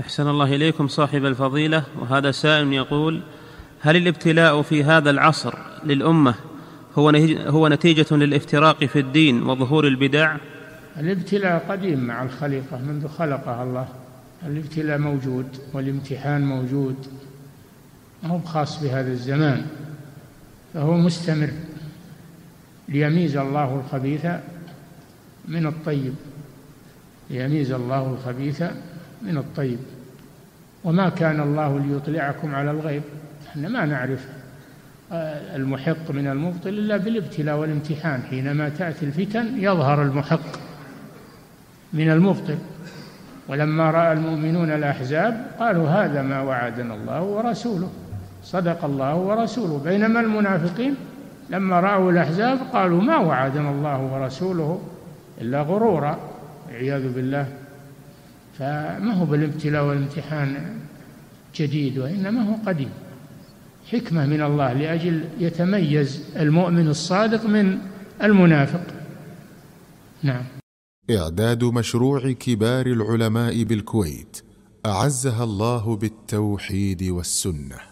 أحسن الله إليكم صاحب الفضيلة. وهذا سائل يقول هل الابتلاء في هذا العصر للأمة هو هو نتيجة للافتراق في الدين وظهور البدع؟ الابتلاء قديم مع الخليقة منذ خلقها الله. الابتلاء موجود والامتحان موجود. ما هو خاص بهذا الزمان. فهو مستمر. ليميز الله الخبيث من الطيب. ليميز الله الخبيث من الطيب. وما كان الله ليطلعكم على الغيب. إحنا ما نعرف آه، المحق من المبطل إلا بالابتلاء والامتحان. حينما تأتي الفتن يظهر المحق من المبطل. ولما رأى المؤمنون الأحزاب قالوا هذا ما وعدنا الله ورسوله. صدق الله ورسوله. بينما المنافقين لما رأوا الأحزاب قالوا ما وعدنا الله ورسوله إلا غرورا. والعياذ بالله. فما هو بالابتلاء والامتحان جديد وإنما هو قديم. حكمة من الله لأجل يتميز المؤمن الصادق من المنافق. نعم. إعداد مشروع كبار العلماء بالكويت أعزها الله بالتوحيد والسنة.